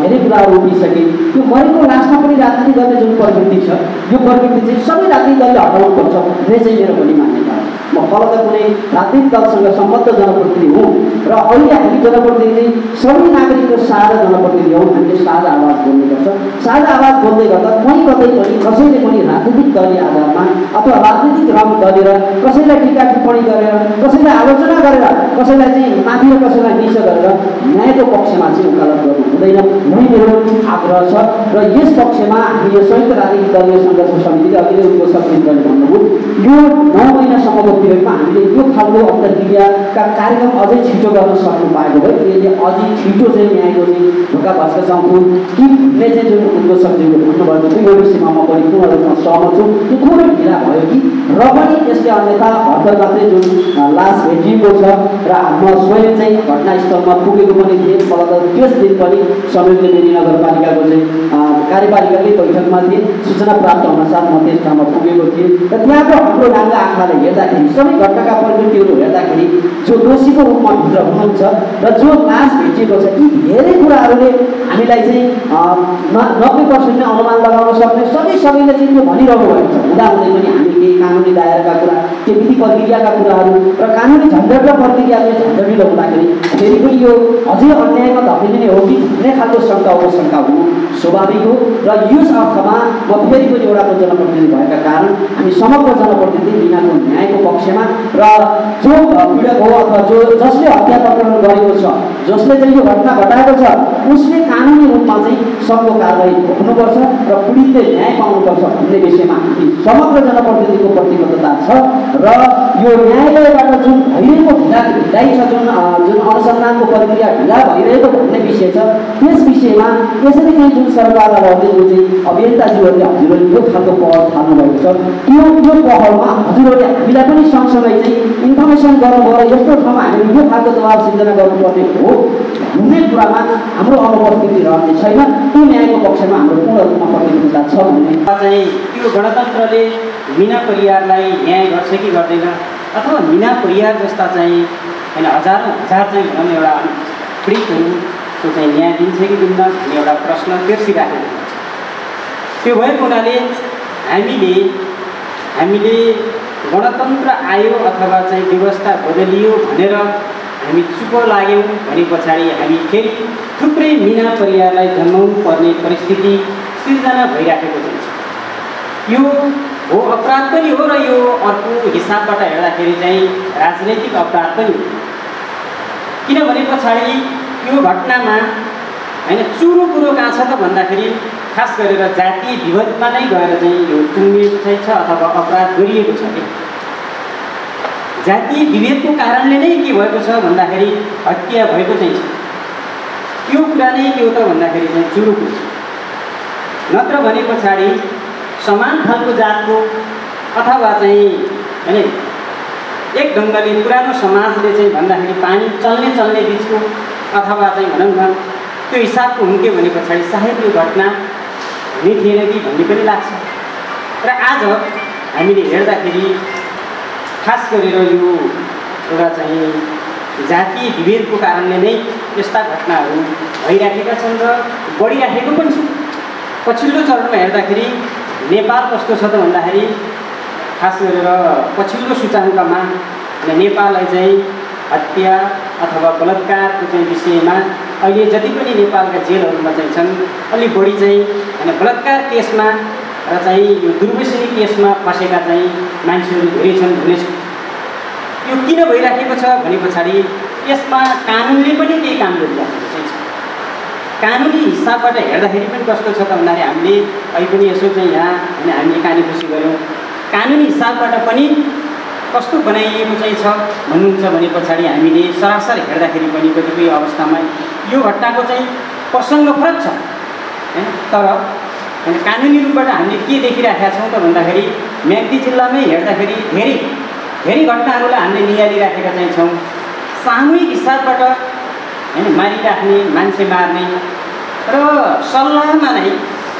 धेरै कुराहरू उठिसके यो मरेको लासमा पनि राजनीति गर्ने जुन प्रवृत्ति छ यो प्रवृत्ति चाहिँ सबै राजनीतिक दलले हटाउनु पर्छ भन्ने चाहिँ मेरो पनि मान्यता हो। म कुनै राजनीतिक दलसँग सम्बद्ध जनप्रतिनिधि हुँ र अहिले हामी जनप्रतिनिधि सबै नागरिकको साझा जनप्रतिनिधि हौँ हामीले साझा आवाज बोल्नुपर्छ साझा आवाज बोल्दै गर्दा कहीँ कतै पनि कसैले पनि राजनीतिक दलीय आधारमा अथवा राजनीतिक रङ दलेर कसैलाई टिका टिप्पणी गरेर कसैलाई आलोचना गरेर कसैलाई चाहिँ माथि र कसैलाई निचो गरेर न्यायको पक्षमा चाहिँ वकालत गर्नु हुँदैन। भन्ने मेरो आग्रह छ र यस पक्षमा हामी यो संयुक्त राजनीतिक दलीय सङ्घर्ष समितिले उनको सचिवले भन्नुभयो यो नौ महिनासम्मको पिरियडमा हामीले यो खालको अन्तर्क्रियाका कार्यक्रम अझै छिटो गर्न सक्नु पाएको भए यसले अझै छिटो चाहिँ न्यायको चाहिँ ढोका भत्काउँथ्यो कि भन्ने चाहिँ जुन उनको सचिवले भन्नुभएको थियो यो विषयमा पनि पूर्ण रूपमा सहमत छु यो थोरै ढिला भयो कि र पनि यसले अन्यथा भर्खर मात्रै जुन लास भेटिएको छ र म स्वयं चाहिँ घटनास्थलमा पुगेको पनि थिएँ फलत त्यस दिन पनि संयुक्त बेनी नगरपालिकाको चाहिँ कार्यपालिकाकै बैठकमा थिएँ सूचना प्राप्त अनुसार म त्यस ठाउँमा पुगेको थिएँ र त्यहाँको हाम्रो नाङ्गा आँखाले हेर्दाखेरि सबै घटनाका प्रकृतिहरू हेर्दाखेरि जो दोषीको रूपमा भित्र हुनुहुन्छ र जो लास भेटिएको छ यी धेरै कुराहरूले हामीलाई चाहिँ नब्बे पर्सेन्ट नै अनुमान लगाउन सक्ने सबै सबैले चाहिँ त्यो भनिरहनु भएको छ। हुँदाहुँदै पनि हामी केही कानुनी दायराका कुरा केही विधि प्रक्रियाका कुराहरू र कानुनी झन्झट र प्रक्रियाले झन्झटिलो हुँदाखेरि फेरि पनि यो अझै अन्यायमा धपिने हो कि भन्ने खालको शङ्का उपशङ्का हुनु स्वाभाविक हो। र यस अर्थमा म फेरि पनि एउटाको जनप्रतिनिधि भएका कारण हामी समग्र जनप्रतिनिधि बिनाको न्यायको पक्षमा र जो पीडक हो अथवा जो जसले हत्या प्रकरण गरेको छ जसले चाहिँ यो घटना घटाएको छ उसले कानुनी रूपमा चाहिँ सबको कारवाही भोग्नुपर्छ र पीडितले न्याय पाउनुपर्छ भन्ने विषयमा समग्र जनप्रतिनिधिको प्रतिबद्धता छ र यो न्यायालयबाट जुन भइरहेको ढिला ढिलाइ छ जुन जुन अनुसन्धानको प्रक्रिया ढिला भइरहेको भन्ने विषय छ त्यस विषयमा यसरी चाहिँ जुन सरकारलाई रहँदै जो चाहिँ अभियन्ताज्यूहरूले हजुरहरूले यो खालको पहल थाल्नु भएको छ। त्यो त्यो पहलमा हजुरहरूले हामीलाई पनि सँगसँगै चाहिँ इन्फर्मेसन र यस्तो ठाउँमा हामीले यो खालको दबाब सिर्जना गर्नुपर्ने हो। भन्ने कुरामा हाम्रो अनुपस्थिति रहने छैन। त्यो न्यायको पक्षमा हाम्रो पूर्ण रूपमा प्रतिबद्धता छ भन्ने। चाहिँ त्यो गणतन्त्रले मिना परिवारलाई न्याय गर्छ कि गर्दैन? अथवा मिना परिवार जस्ता चाहिँ होइन हजारौँ हजार चाहिँ भनौँ एउटा पीडितहरूको चाहिँ न्याय दिन्छ कि दिन्न भन्ने एउटा प्रश्न बिर्सिराखेको त्यो भएको हुनाले हामीले हामीले गणतन्त्र आयो अथवा चाहिँ व्यवस्था बदलियो भनेर हामी चुप लाग्यौँ भने पछाडि हामी फेरि थुप्रै मिना परिवारलाई जन्माउनु पर्ने परिस्थिति सिर्जना भइराखेको छ यो हो अपराध पनि हो र यो अर्को हिसाबबाट हेर्दाखेरि चाहिँ राजनैतिक अपराध पनि हो। किनभने पछाडि यो घटनामा होइन चुरो कुरो कहाँ छ त भन्दाखेरि खास गरेर जातीय विभेदमा नै गएर चाहिँ यो टुङ्गिएको चाहिँ छ अथवा अपराध गरिएको छ कि? जातीय विभेदको कारणले नै के भएको छ भन्दाखेरि हत्या भएको चाहिँ छ। त्यो कुरा नै के हो त भन्दाखेरि चाहिँ चुरो कुरो नत्र भने पछाडि समान खालको जातको अथवा चाहिँ होइन एक ढङ्गले पुरानो समाजले चाहिँ भन्दाखेरि पानी चल्ने चल्ने बिचको अथवा चाहिँ भनौँ न त्यो हिसाबको हुन्थ्यो भने पछाडि सायद यो घटना हुने थिएन कि भन्ने पनि लाग्छ। र आज हामीले हेर्दाखेरि खास गरेर यो एउटा चाहिँ जातीय विभेदको कारणले नै यस्ता घटनाहरू भइराखेका छन् र बढिराखेको पनि छ पछिल्लो चरणमा हेर्दाखेरि नेपाल कस्तो छ त भन्दाखेरि खास गरेर पछिल्लो सूचाङ्कमा नेपाललाई चाहिँ हत्या अथवा बलात्कारको चाहिँ विषयमा अहिले जति पनि नेपालका जेलहरूमा चाहिँ छन् अलिक बढी चाहिँ होइन बलात्कार केसमा र चाहिँ यो दुर्व्यसनी केसमा फँसेका चाहिँ मान्छेहरू धेरै छन् भन्ने यो किन भइराखेको छ भने पछाडि यसमा कानुनले पनि केही काम गरिराखेको चाहिँ कानुनी हिसाबबाट हेर्दाखेरि पनि कस्तो छ त भन्दाखेरि हामीले अहिले पनि यसो चाहिँ यहाँ हामीले कानी खुसी गऱ्यौँ कानुनी हिसाबबाट पनि कस्तो बनाइएको चाहिँ छ भन्नुहुन्छ भने पछाडि हामीले सरासर हेर्दाखेरि पनि कतिपय अवस्थामा यो घटनाको चाहिँ प्रसङ्ग फरक छ होइन तर होइन कानुनी रूपबाट हामीले के देखिराखेका छौँ त भन्दाखेरि म्याग्दी जिल्लामै हेर्दाखेरि धेरै धेरै घटनाहरूलाई हामीले निहालिराखेका चाहिँ छौँ। सामूहिक हिसाबबाट होइन मारिराख्ने मान्छे मार्ने र सल्लाहमा नै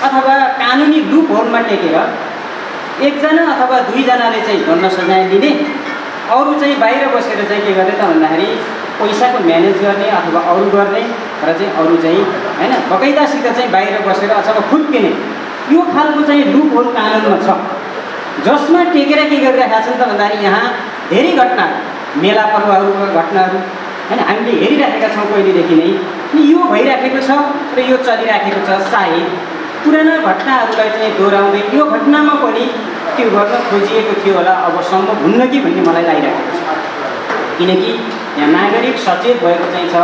अथवा कानुनी लुप होलमा टेकेर एकजना अथवा दुईजनाले चाहिँ दण्ड सजाय दिने। अरू चाहिँ बाहिर बसेर चाहिँ के गर्ने त भन्दाखेरि पैसाको म्यानेज गर्ने अथवा अरू गर्ने र चाहिँ अरू चाहिँ होइन बकैदासित चाहिँ बाहिर बसेर अथवा खुट्किने यो खालको चाहिँ लुप होल कानुनमा छ। जसमा टेकेर के गरिरहेका छन् त भन्दाखेरि यहाँ धेरै घटना मेला पर्वहरूको घटनाहरू होइन हामीले हेरिराखेका छौँ पहिलेदेखि नै। यो भइराखेको छ र यो चलिराखेको छ सायद। पुराना घटनाहरूलाई चाहिँ दोहोऱ्याउँदै यो घटनामा पनि त्यो गर्न खोजिएको थियो होला। अब सम्भव हुन्न कि भन्ने मलाई लागिरहेको छ। किनकि यहाँ नागरिक सचेत भएको चाहिँ छ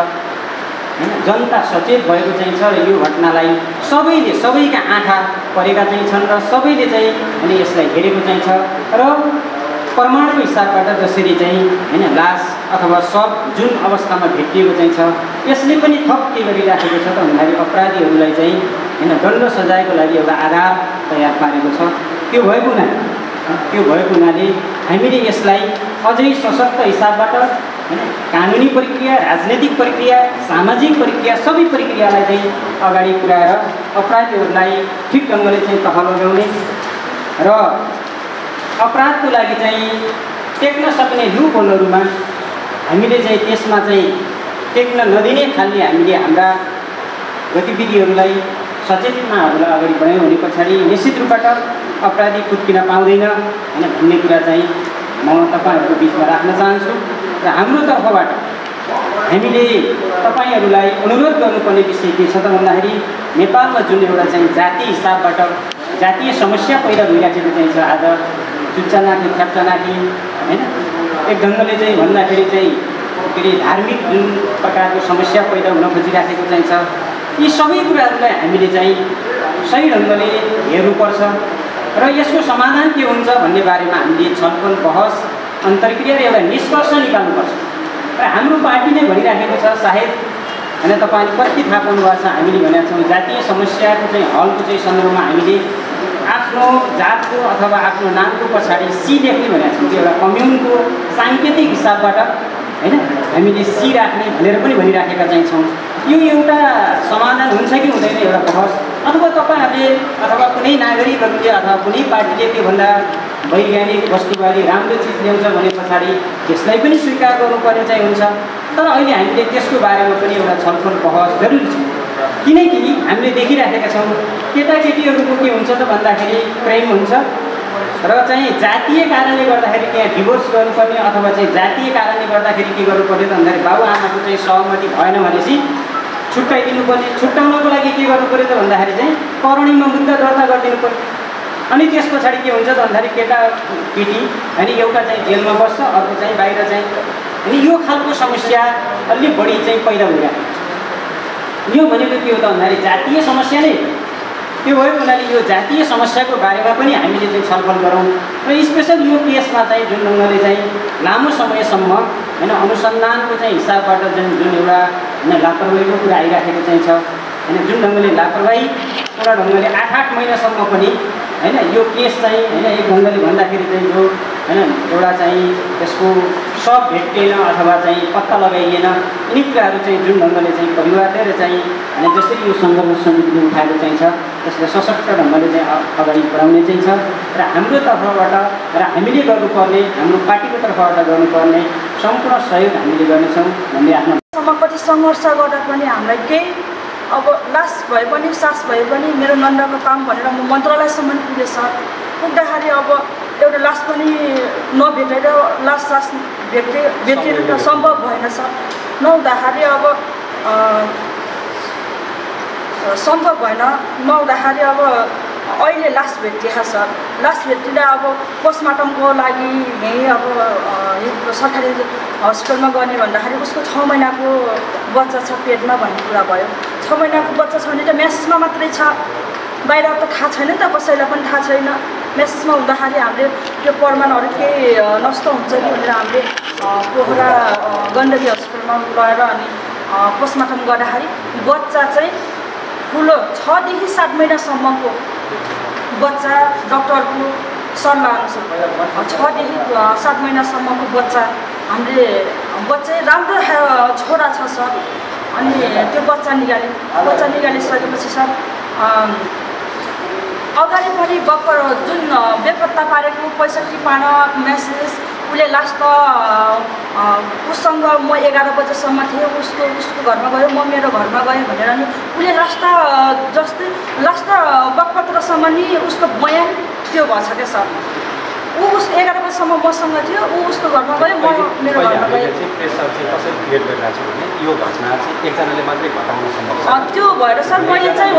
होइन? जनता सचेत भएको चाहिँ छ र यो घटनालाई सबैले सबैका आँखा परेका चाहिँ छन् र सबैले चाहिँ होइन यसलाई हेरेको चाहिँ छ। र प्रमाणको हिसाबबाट जसरी चाहिँ होइन लास अथवा सब जुन अवस्थामा भेटिएको चाहिँ छ यसले पनि थप के गरिराखेको छ त भन्दाखेरि अपराधीहरूलाई चाहिँ होइन दण्ड सजायको लागि एउटा आधार तयार पारेको छ। त्यो भएको हुनाले त्यो भएको हुनाले हामीले यसलाई अझै सशक्त हिसाबबाट होइन कानुनी प्रक्रिया राजनैतिक प्रक्रिया सामाजिक प्रक्रिया सबै प्रक्रियालाई चाहिँ अगाडि पुऱ्याएर अपराधीहरूलाई ठिक ढङ्गले चाहिँ तह लगाउने र अपराधको लागि चाहिँ टेक्न सक्ने लुपहोलहरूमा हामीले चाहिँ त्यसमा चाहिँ टेक्न नदिने खालले हामीले हाम्रा गतिविधिहरूलाई सचेतनाहरूलाई अगाडि बढायौँ भने पछाडि निश्चित रूपबाट अपराधी कुद्किन पाउँदैन होइन भन्ने कुरा चाहिँ म तपाईँहरूको बिचमा राख्न चाहन्छु र हाम्रो तर्फबाट हामीले तपाईँहरूलाई अनुरोध गर्नुपर्ने विषय के छ त भन्दाखेरि नेपालमा जुन एउटा चाहिँ जाति हिसाबबाट जातीय समस्या पैदा भइराखेको चाहिँ छ आज चुच्चा नाकी ख्याप्चा नाकी होइन? एक ढङ्गले चाहिँ भन्दाखेरि चाहिँ के अरे धार्मिक जुन प्रकारको समस्या पैदा हुन खोजिराखेको चाहिँ छ यी सबै कुराहरूलाई हामीले चाहिँ सही ढङ्गले हेर्नुपर्छ र यसको समाधान के हुन्छ भन्ने बारेमा हामीले छलफल बहस अन्तर्क्रिया र एउटा निष्कर्ष निकाल्नुपर्छ। र हाम्रो पार्टी नै भनिराखेको छ सायद होइन तपाईँले कति थाहा पाउनुभएको छ हामीले भनेका छौँ जातीय समस्याको चाहिँ हलको चाहिँ सन्दर्भमा हामीले आफ्नो जातको अथवा आफ्नो नामको पछाडि सी लेख्ने भनेको छौँ। त्यो एउटा कम्युनको साङ्केतिक हिसाबबाट होइन? हामीले सी राख्ने भनेर पनि भनिराखेका चाहिँ छौँ। यो एउटा समाधान हुन्छ कि हुँदैन एउटा बहस अथवा तपाईँहरूले अथवा कुनै नागरिकहरूले अथवा कुनै पार्टीले त्योभन्दा वैज्ञानिक वस्तुवादी राम्रो चिज ल्याउँछ भने पछाडि त्यसलाई पनि स्वीकार गर्नुपर्ने चाहिँ हुन्छ। तर अहिले हामीले त्यसको बारेमा पनि एउटा छलफल बहस जरुरी छ किनकि हामीले देखिराखेका छौँ केटाकेटीहरूको के हुन्छ त भन्दाखेरि क्राइम हुन्छ र चाहिँ जातीय कारणले गर्दाखेरि त्यहाँ डिभोर्स गर्नुपर्ने अथवा चाहिँ जातीय कारणले गर्दाखेरि के गर्नुपर्ने त भन्दाखेरि बाबुआमाको चाहिँ सहमति भएन भनेपछि छुट्याइदिनु पर्ने छुट्याउनको लागि के गर्नु पऱ्यो त भन्दाखेरि चाहिँ करणीमा मुद्दा दर्ता गरिदिनु पऱ्यो अनि त्यस पछाडि के हुन्छ त भन्दाखेरि केटा केटी अनि एउटा चाहिँ जेलमा बस्छ अर्को चाहिँ बाहिर चाहिँ अनि यो खालको समस्या अलिक बढी चाहिँ पैदा भइरहेको यो भनेको के हो त भन्दाखेरि जातीय समस्या नै त्यो भएको हुनाले यो जातीय समस्याको बारेमा पनि हामीले चाहिँ छलफल गरौँ र स्पेसल यो केसमा चाहिँ जुन ढङ्गले चाहिँ लामो समयसम्म होइन अनुसन्धानको चाहिँ हिसाबबाट जुन जुन एउटा होइन लापरवाहीको कुरा आइराखेको चाहिँ छ। होइन जुन ढङ्गले लापरवाही एउटा ढङ्गले आठ आठ महिनासम्म पनि होइन यो केस चाहिँ होइन एक ढङ्गले भन्दाखेरि चाहिँ जो होइन? एउटा चाहिँ यसको सब भेटिएन अथवा चाहिँ पत्ता लगाइएन यिनी कुराहरू चाहिँ जुन ढङ्गले चाहिँ परिवारले र चाहिँ होइन जसरी यो सङ्घर्ष समितिले उठाएको चाहिँ छ त्यसलाई सशक्त ढङ्गले चाहिँ अगाडि बढाउने चाहिँ छ। र हाम्रो तर्फबाट र हामीले गर्नुपर्ने हाम्रो पार्टीको तर्फबाट गर्नुपर्ने सम्पूर्ण सहयोग हामीले गर्नेछौँ भन्ने आफ्नो कति सङ्घर्ष गर्दा पनि हामीलाई केही अब लास भए पनि सास भए पनि मेरो नन्दको काम भनेर म मन्त्रालयसम्म पुगेछ। पुग्दाखेरि अब एउटा लास पनि नभेटेर लास सास भेटे भेटेर त सम्भव भएन सर। नहुँदाखेरि अब सम्भव भएन। नहुँदाखेरि अब अहिले लास भेटिया सर। लास भेटिँदा अब पोस्टमार्टमको लागि यहीँ अब सरकारी हस्पिटलमा गर्ने भन्दाखेरि उसको छ महिनाको बच्चा छ पेटमा भन्ने कुरा भयो। छ महिनाको बच्चा छ भने त म्यासेजमा मात्रै छ। बाहिर त थाहा छैन नि त कसैलाई पनि थाहा छैन। म्यासेजमा हुँदाखेरि हामीले त्यो प्रमाणहरू केही नष्ट हुन्छ कि भनेर हामीले पोखरा गण्डकी हस्पिटलमा लगेर अनि पोस्टमार्टम गर्दाखेरि बच्चा चाहिँ ठुलो छदेखि सात महिनासम्मको बच्चा डक्टरको सल्लाहअनुसार छदेखि अ, सात महिनासम्मको बच्चा हामीले बच्चा राम्रो छोरा छ सर। अनि त्यो बच्चा निकाल्यो। बच्चा निकालिसकेपछि सर अगाडि पनि बक्कर जुन बेपत्ता पारेको पैँसठी पाना म्यासेज उसले लास्ट उसँग म एघार बजेसम्म थिएँ उसको उसको घरमा गयो म मेरो घरमा गएँ भनेर नि उसले लास्ट जस्तै लास्ट बकपत्रसम्म नि उसको बयान त्यो सर? ऊ उस एघार बजीसम्म मसँग थियो ऊ उसको घरमा गयो म मेरो घरमा गएँ। त्यो भएर सर मैले चाहिँ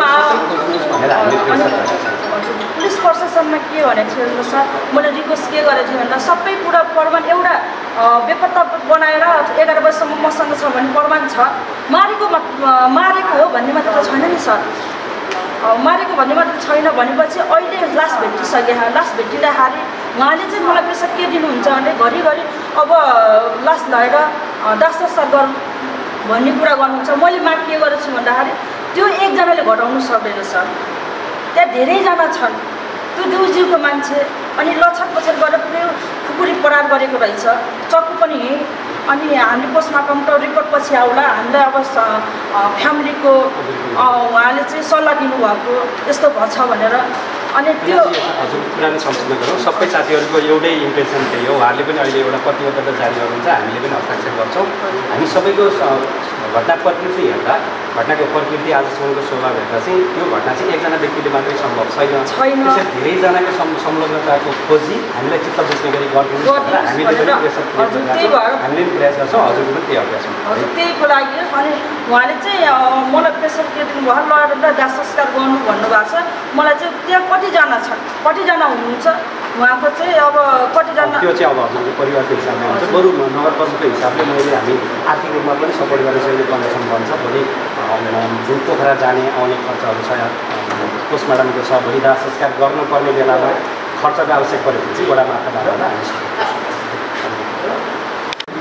पुलिस प्रशासनमा के भनेको थियो सर मैले रिक्वेस्ट के गरेको थिएँ भन्दा सबै कुरा प्रमाण एउटा बेपत्ता बनाएर एघार बजीसम्म मसँग छ भने प्रमाण छ। मारेको मारेको हो भन्ने मात्र त छैन नि सर। मारेको भन्ने मात्र छैन भनेपछि अहिले लास भेटिसके लास भेटिँदाखेरि उहाँले चाहिँ मलाई पैसा के दिनुहुन्छ भने घरिघरि अब लास लगेर अँ, दास संस्कार गर भन्ने कुरा गर्नुहुन्छ। मैले माग के गरेको छु भन्दाखेरि त्यो एकजनाले घटाउनु सक्दैन सर। त्यहाँ धेरैजना छन्। त्यो देउजीको मान्छे अनि लछट पछट गरेर पुरै खुकुरी परार गरेको रहेछ। चक्कु पनि यहीँ अनि हामी पोस्टमार्टमको रिपोर्ट पछि आउला। हामीलाई अब फ्यामिलीको उहाँले चाहिँ सल्लाह दिनुभएको यस्तो भएछ भनेर अनि त्यो हजुर पुरानो सम्झना गरौँ सबै साथीहरूको एउटै इम्प्रेसन त्यही हो उहाँहरूले पनि अहिले एउटा प्रतिबद्धता जारी गर्नुहुन्छ। हामीले पनि हस्ताक्षर गर्छौँ। हामी सबैको घटना प्रकृति हेर्दा घटनाको प्रकृति आजसम्मको स्वभाव हेर्दा चाहिँ यो घटना चाहिँ एकजना व्यक्तिले मात्रै सम्भव छैन। छैन। धेरैजनाको संलग्नताको खोजी हामीलाई चित्त बुझ्ने गरी गरिदिनुहोस् हामीले हजुर, हामीले पनि प्रयास गर्छौँ हजुरको पनि त्यही अभ्यास हजुर त्यहीको लागि अनि उहाँले चाहिँ मलाई प्रेसर के दिनुभयो लगेर दाह संस्कार गर्नु भन्नुभएको छ। मलाई चाहिँ त्यहाँ कतिजना छन् कतिजना हुनुहुन्छ? उहाँको चाहिँ अब कतिजना त्यो चाहिँ अब हजुरको परिवारको हिसाबले हुन्छ। बरु नगर प्रमुखको हिसाबले मैले हामी आर्थिक रूपमा पनि सपोर्ट गर्ने सहयोग कन्डिसन बन्छ भोलि जुन पोखरा जाने आउने खर्चहरू छ पोस्टमार्टमको छ भोलि दाह संस्कार गर्नुपर्ने बेलामा खर्चको आवश्यक परेको चाहिँ बडा मात्रामा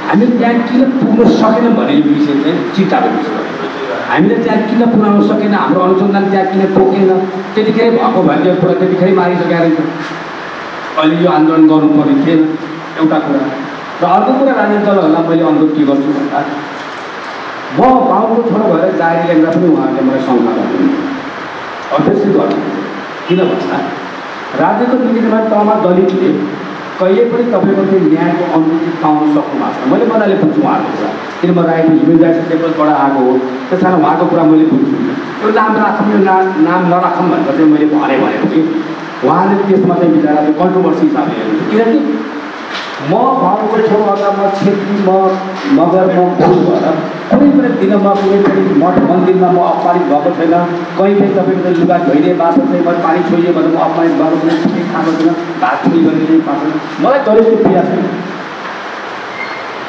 हामी त्यहाँ किन पुग्न सकेनौँ भन्ने यो विषय चाहिँ चिन्ताको विषय हामीले त्यहाँ किन पुऱ्याउन सकेन? हाम्रो अनुसन्धान त्यहाँ किन टोकेन त्यतिखेरै भएको भए त्यो कुरा त्यतिखेरै मारिसकेका रहेछ अहिले यो आन्दोलन गर्नुपर्ने थिएन एउटा कुरा। र अर्को कुरा राजनीतिक दलहरूलाई मैले अनुरोध के गर्छु भन्दा म गाउँको छोरो भएर जारी ल्याउँदा पनि उहाँहरूले मलाई शङ्का गर्नु अभ्यस्तै गर्नु किन भन्दा राज्यको निर्माण तहमा दलितले कहिले पनि तपाईँको त्यो न्यायको अनुभूति पाउन सक्नु भएको छैन। मैले मजाले बुझ्छु उहाँको कुरा। किन म राईको ह्युमन राइट्स टेबलबाट आएको हो त्यस कारण उहाँको कुरा मैले बुझ्छु। त्यो नाम राखौँ यो नाम नाम नराखौँ भनेर चाहिँ मैले भने भनेपछि उहाँले त्यसमा चाहिँ बिचरा कन्ट्रोभर्सी हिसाबले हेर्नु किनकि म छोरो अथवा म छेत्री म नगर म भोट भएर कुनै पनि दिनमा कुनै पनि मठ मन्दिरमा म अपमानित भएको छैन। कहीँ कहीँ तपाईँको चाहिँ लुगा धोइदिए बाटो चाहिँ मैले पानी छोइदिएँ भने म अपमानित भएको छैन केही खाएको छैन भात छुरी गरिदिने पाएको छैन। मलाई दलितको पीडा छैन।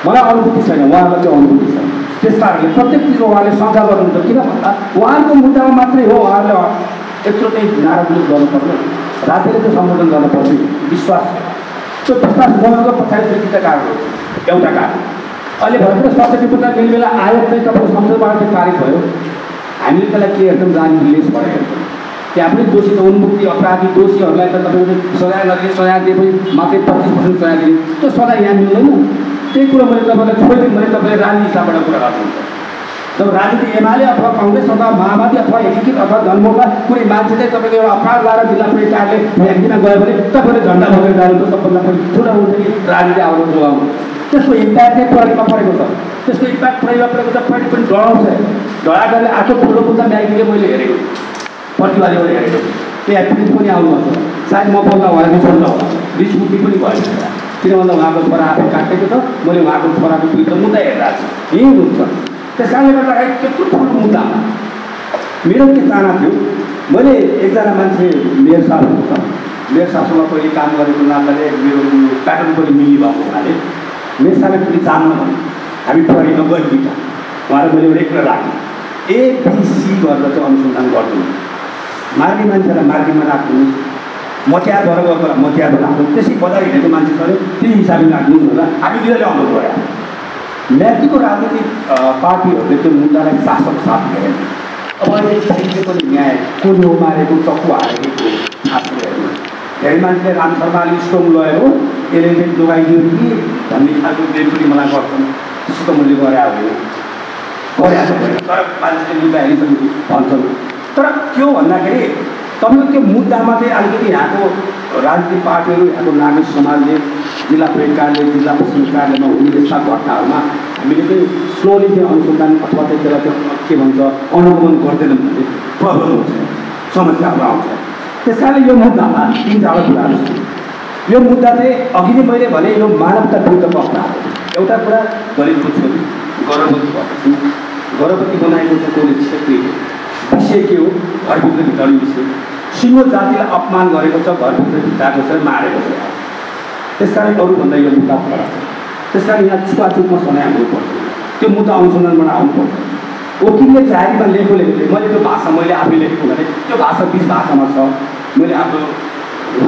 मलाई अनुभूति छैन उहाँको त्यो अनुभूति छ त्यस कारणले प्रत्येक चिजको उहाँले शङ्का गर्नुहुन्छ। किन भन्दा उहाँको मुद्दामा मात्रै हो उहाँले यत्रो चाहिँ नाराजुस गर्नुपर्ने राज्यले त्यो सम्बोधन गर्नुपर्ने विश्वास त्यो विश्वास गर्नुको पछाडि दुईवटा कारण हो। एउटा कारण। अहिले भर्खर सरस्वती पूजा बेला बेला आयोग चाहिँ तपाईँको संसदबाट चाहिँ पारित भयो। हामीले त्यसलाई के हेर्छौँ लेस भएर हेर्छौँ त्यहाँ पनि दोषी त उन्मुक्ति अपराधी दोषीहरूलाई त तपाईँको सजाय नदिने सजाय दिए पनि मात्रै पच्चिस पर्सेन्ट सजाय दिने त्यो सजाय यहाँ मिल्दैन। त्यही कुरो मैले तपाईँलाई छोडिदिउँ भने तपाईँले राजनीति हिसाबबाट कुरा गर्नुहुन्छ जब राजनीति एमाले अथवा कङ्ग्रेस अथवा माओवादी अथवा एकीकृत अथवा जनमोर्चा कुनै मान्छे चाहिँ तपाईँको एउटा अपराध लाएर जिल्ला कार्यालय भ्याक्टिनमा गयो भने तपाईँले झन्डा बोकेर जानुहुन्छ सबभन्दा पहिला। ठुलो हुन्छ कि राजनीति आउनु जोगाउनु त्यसको इम्प्याक्ट चाहिँ प्रहरीमा परेको छ। त्यसको इम्प्याक्ट प्रहरीमा परेको छ। प्रहरी पनि डराउँछ। डराएकोले आठो ठुलो मुद्दा म्यागिले मैले हेरेको। प्रतिवादीबाट हेरेको। त्यहाँ पुलिस पनि आउनुपर्छ सायद म बोल्दा उहाँले छोड्दा होला। बुद्धि पनि भयो। किन भन्दा उहाँको छोरा आफै काटेको छ। मैले उहाँको छोराको विरुद्ध मुद्दा हेरिरहेको छु। यही हुन्छ त्यस कारणले गर्दाखेरि त्यत्रो ठुलो मुद्दामा मेरो के चाहना थियो मैले एकजना मान्छे मेयर साहब हुनुहुन्छ मेयर साहबसँग पहिले काम गरेको नाताले मेरो प्याटर्न पनि मिली भएको हुनाले मेयर साहबले पनि जान्न भने हामी प्रहरीमा गयौँ दुइटा उहाँले मैले कुरा राखेँ। एबिसी गरेर चाहिँ अनुसन्धान गर्नु। मार्गी मान्छेलाई मार्गीमा राख्नुहोस्। मतिया भएर गएको मतियाबाट राख्नु त्यसै बजार हिँडेको मान्छे छ त्यही हिसाबले राख्नुहोस् भनेर हामी दुईले अनुरोध गऱ्यौँ म्याग्दीको राजनीतिक पार्टीहरूले त्यो मुद्दालाई शासक साथ हेरेन अब अहिले साहित्य पनि न्याय कोलो मारेको चक्कु हारेको छात्र हेर्नु धेरै मान्छेले राम शर्माले स्टोम लगेर यसले चाहिँ जोगाइदियो कि भन्ने खालको ब्लेम पनि मलाई गर्छन् त्यसो त मैले गरे गरेको छैन तर मान्छेले मुद्दा हेरिसकेपछि भन्छन् तर हो भन्दाखेरि तपाईँको त्यो मुद्दामा चाहिँ अलिकति यहाँको राजनीतिक पार्टीहरू यहाँको नागरिक समाजले जिल्ला पुलिस कार्यालय जिल्ला प्रशासन कार्यालयमा हुने यस्ता घटनाहरूमा हामीले चाहिँ स्लोली चाहिँ अनुसन्धान अथवा चाहिँ त्यसलाई चाहिँ के भन्छ अनुगमन गर्दैनौँ भने प्रब्लम हुन्छ समस्याहरू आउँछ त्यस कारणले यो मुद्दामा तिन चारवटा कुराहरू छन् यो मुद्दा चाहिँ अघि नै मैले भने यो मानवता विरुद्धको अपराध एउटा कुरा दलितको छोरी गर्भवती भएपछि गर्भवती बनाएको छ कसले छेत्री विषय के हो घरभित्र भित्राउने विषय सिङ्गो जातिलाई अपमान गरेको छ घरभित्र भित्राएको छ मारेको छ त्यस कारण अरूभन्दा यो मुद्दा फरक छ। त्यस कारण यहाँ छुवाछुतमा समय हाल्नुपर्छ त्यो मुद्दा अनुसन्धानबाट आउनुपर्छ वकिलले जारीमा लेखो लेखेको मैले त्यो भाषा मैले आफै लेखेको भने त्यो भाषा बिस भाषामा छ। मैले आफ्नो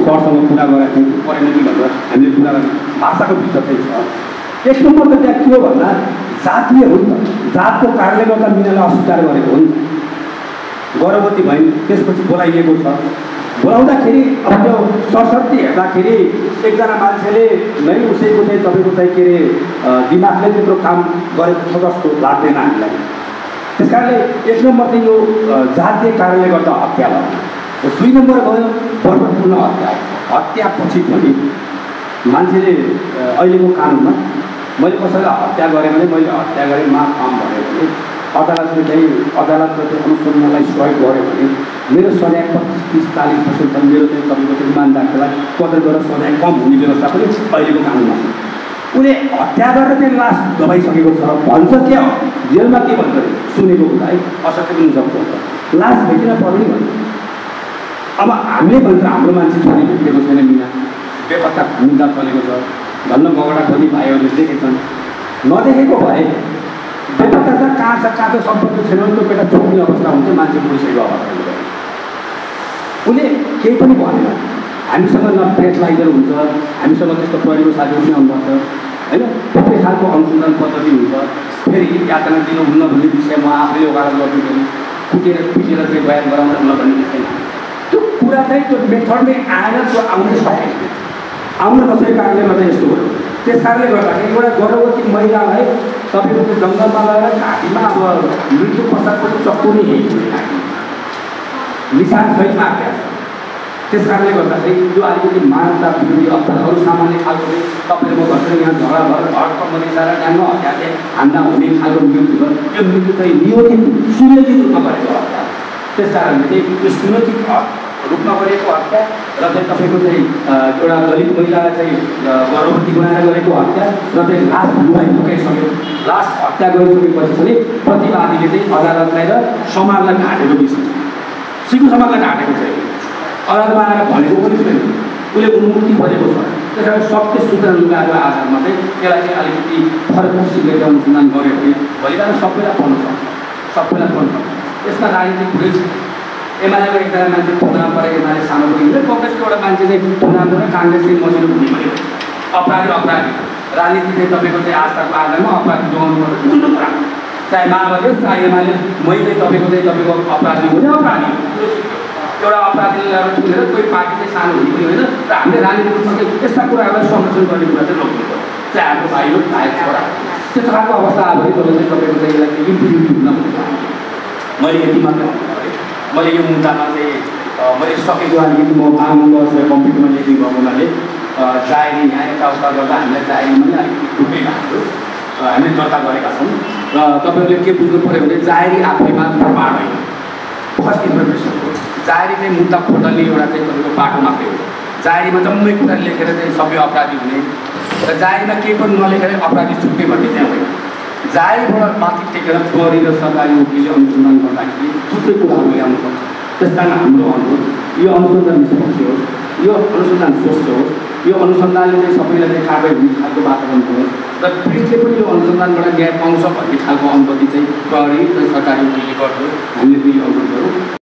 सरसँग कुरा गरेको थिएँ परेन कि भनेर हामीले कुरा गरेँ भाषाको भित्र चाहिँ छ। एक नम्बर त त्यहाँ के हो भन्दा जातीय हो नि जातको कारणले गर्दा मिनालाई अस्वीकार गरेको हो नि गर्भवती भइन् त्यसपछि बोलाइएको छ। बोलाउँदाखेरि अब त्यो सरस्वती हेर्दाखेरि एकजना मान्छेले नै उसैको चाहिँ तपाईँको चाहिँ के अरे दिमागले त्यत्रो काम गरेको छ जस्तो लाग्दैन हामीलाई। त्यस कारणले एक नम्बर चाहिँ यो जातीय कारणले गर्दा हत्या भयो। दुई नम्बर भयो बर्बरपूर्ण हत्या। हत्यापछि पनि मान्छेले अहिलेको कानुनमा मैले कसैलाई हत्या गरेँ भने मैले हत्या गरेँ माफ काम भयो भने अदालतले चाहिँ अदालतले चाहिँ अनुसन्धानलाई सहयोग गऱ्यो भने मेरो सजाय पच्चिस तिस चालिस पर्सेन्ट छ मेरो चाहिँ तपाईँको चाहिँ इमान्दारलाई कदर गरेर सजाय कम हुने व्यवस्था पनि अहिलेको कानुनमा छ। उसले हत्या गरेर चाहिँ लास दबाइसकेको छ भन्छ के हो? जेलमा के भन्छ? सुनेको कुरा है असत्य पनि सक्छ लास भेटिन पर्ने भन्छ अब हामीले भन्छ हाम्रो मान्छे छोरी भेटेको छैन मिना बेपत्ता मुद्दा चलेको छ। धन्न मगडा खोली भाइहरूले देखेछन्। नदेखेको भए बेपत्ता छ कहाँ छ कहाँ छ सम्पर्क छैन त्यो बेटा चोक्ने अवस्था हुन्छ मान्छे मरिसकेको अवस्था उसले केही पनि भनेन हामीसँग न लाइदर हुन्छ हामीसँग त्यस्तो पढेको साथीहरू पनि आउनुपर्छ होइन थुप्रै खालको अनुसन्धान पद्धति हुन्छ फेरि यातना दिनुहुन्न भन्ने विषयमा आफैले ओकालत गर्नु कुटेर पिटेर चाहिँ बयान गराउन भन्ने छैन त्यो कुरा चाहिँ त्यो मेथडमै आएर त्यो आउनै सकेन आउन नसकेको कारणले गर्दा यस्तो हो त्यस कारणले गर्दाखेरि एउटा गर्भवती महिलालाई तपाईँको त्यो जङ्गलमा गएर घाँटीमा अब मृत्यु पश्चातको चक्कु नै यही निशान सहित मार्या छ त्यस कारणले गर्दा चाहिँ यो अलिकति मानवता विरोधी अपराध अरू सामान्य खालको तपाईँले म भन्छ यहाँ झगडा भएर घर कम्पनी सारा ड्याङ्ग हत्याले हान्दा हुने खालको मृत्यु भयो त्यो मृत्यु चाहिँ नियोजित सुनियोजित रूपमा गरेको हत्या त्यस कारणले चाहिँ यो सुनियोजित रूपमा गरेको हत्या र चाहिँ तपाईँको चाहिँ एउटा दलित महिलालाई चाहिँ गर्भवती बनाएर गरेको हत्या र चाहिँ लास लुगाइ फुकाइसक्यो लास हत्या गरिसकेपछि पनि प्रतिवादीले चाहिँ अदालतलाई र समाजलाई ढाँटेको विषय सिङ्गो समाजलाई ढाँटेको छैन। अदालतमा आएर भनेको पनि छैन। उसले उन्मुक्ति खोजेको छ। त्यस कारण सत्य सूचना लुगाको आधारमा चाहिँ त्यसलाई चाहिँ अलिकति फरक किसिमले अनुसन्धान गऱ्यो भने भोलिका सबैलाई पढ्नु सक्छ। सबैलाई पढ्नु सक्छ। यसमा राजनीतिक पुरै छ एमालेको एकजना मान्छे ठुना परे एमाले सानो हुन्छ कङ्ग्रेसको एउटा मान्छे चाहिँ ठुना पऱ्यो काङ्ग्रेस चाहिँ मजिलो हुने पनि अपराधी अपराधी। राजनीति चाहिँ तपाईँको चाहिँ आस्थाको आधारमा अपराधी जोगाउनु पर्छ ठुलो कुरा चाहे माओवादी होस् चाहे एमाले मै चाहिँ तपाईँको चाहिँ तपाईँको अपराधी हो भने अपराधी एउटा अपराधीले ल्याएर ठुलेर कोही पार्टी चाहिँ सानो हुने पनि होइन। र हामीले राजनीतिमा चाहिँ यस्ता कुराहरूलाई संरक्षण गर्ने कुरा चाहिँ रोक्नु पर्यो चाहे हाम्रो भाइ हो भाइ छोरा त्यस्तो खालको अवस्था आयो भने तपाईँ चाहिँ तपाईँको चाहिँ यसलाई चाहिँ इम्प्लिमेन्ट हुन मैले यति मात्र पऱ्यो मैले यो मुद्दामा चाहिँ मैले सकेको अलिकति म आनन्द कम्प्युटरमा लेख्ने भएको हुनाले जाहेरी यहाँ यताउता गर्दा हामीलाई जाहेरीमा पनि अलिकति खुबै भएको हामीले दर्ता गरेका छौँ र तपाईँहरूले के बुझ्नु पऱ्यो भने जाहेरी आफैमा प्रमाण होइन फर्स्ट इन्फर्मेसन हो जाहेरी चाहिँ मुद्दा खोटल्ने एउटा चाहिँ तपाईँको बाटो मात्रै हो जाहेरीमा जम्मै कुरा लेखेर चाहिँ सबै अपराधी हुने र जाहेरीमा केही पनि नलेखेर अपराधी छुट्ने भन्ने चाहिँ होइन जाहेरबाट माथि टेकेर गरी र सरकारी वकिलले अनुसन्धान गर्दाखेरि थुप्रै कुराहरू ल्याउनु सक्छ त्यस कारण हाम्रो अनुरोध यो अनुसन्धान निष्पक्ष होस् यो अनुसन्धान स्वस्थ होस् यो अनुसन्धानले चाहिँ सबैलाई चाहिँ कारवाही हुने खालको वातावरण होस् र पीडितले पनि यो अनुसन्धानबाट न्याय पाउँछ भन्ने खालको अनुमति चाहिँ प्रहरी र सरकारी वकिलले गर्दो हामीले पनि अनुरोध गरौँ।